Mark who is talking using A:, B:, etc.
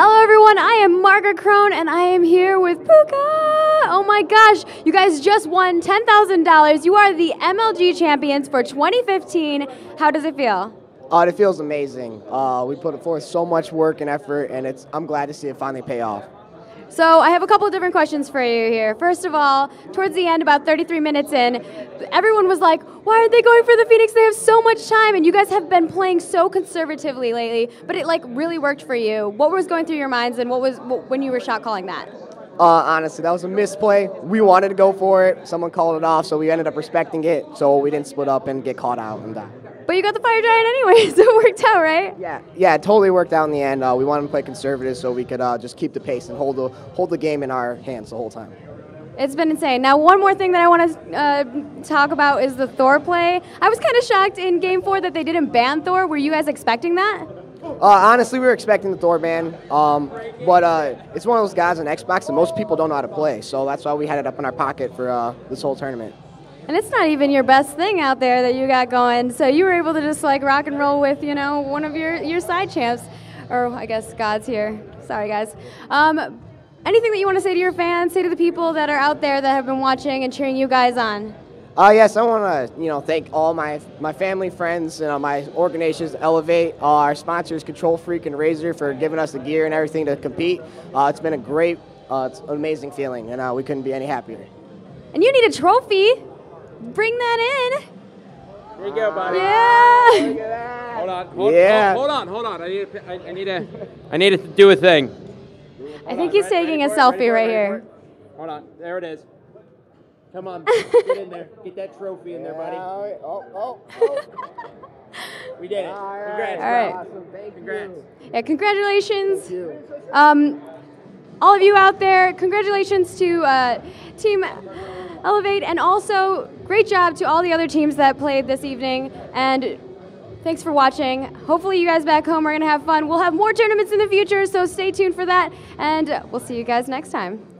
A: Hello, everyone. I am Margaret Crone, and I am here with Pooka. Oh my gosh, you guys just won $10,000. You are the MLG champions for 2015. How does it feel?
B: Uh, it feels amazing. Uh, we put forth so much work and effort, and it's, I'm glad to see it finally pay off.
A: So I have a couple of different questions for you here. First of all, towards the end, about 33 minutes in, everyone was like, "Why aren't they going for the Phoenix? They have so much time." And you guys have been playing so conservatively lately, but it like really worked for you. What was going through your minds, and what was when you were shot calling that?
B: Uh, honestly, that was a misplay. We wanted to go for it. Someone called it off, so we ended up respecting it. So we didn't split up and get caught out and die.
A: But you got the fire giant anyway, so it worked out, right?
B: Yeah, yeah, it totally worked out in the end. Uh, we wanted to play conservative so we could uh, just keep the pace and hold the hold the game in our hands the whole time.
A: It's been insane. Now, one more thing that I want to uh, talk about is the Thor play. I was kind of shocked in Game Four that they didn't ban Thor. Were you guys expecting that?
B: Uh, honestly, we were expecting the Thor ban, um, but uh, it's one of those guys on Xbox that most people don't know how to play, so that's why we had it up in our pocket for uh, this whole tournament.
A: And it's not even your best thing out there that you got going. So you were able to just like rock and roll with, you know, one of your, your side champs. Or I guess God's here. Sorry, guys. Um, anything that you want to say to your fans, say to the people that are out there that have been watching and cheering you guys on?
B: Uh, yes, I want to you know thank all my my family, friends, and uh, my organizations, Elevate, uh, our sponsors, KontrolFreek and Razer, for giving us the gear and everything to compete. Uh, it's been a great, uh, it's an amazing feeling, and uh, we couldn't be any happier.
A: And you need a trophy. Bring that in.
C: There you go, buddy.
A: Yeah.
C: Hold on. Hold,
B: Yeah.
C: hold, hold on. Hold on. I need. To, I, I need to. I need to do a thing.
A: I think he's taking a selfie right here.
C: Hold on. There it is. Come on. Get in there. Get that trophy in there, buddy. Alright.
B: Oh, oh,
C: We did it. Congrats.
A: All right.
B: Awesome, thank
C: Congrats.
A: Yeah, congratulations. Um, all of you out there, congratulations to uh, Team Elevate, and also great job to all the other teams that played this evening. And thanks for watching. Hopefully, you guys back home are going to have fun. We'll have more tournaments in the future, so stay tuned for that. And we'll see you guys next time.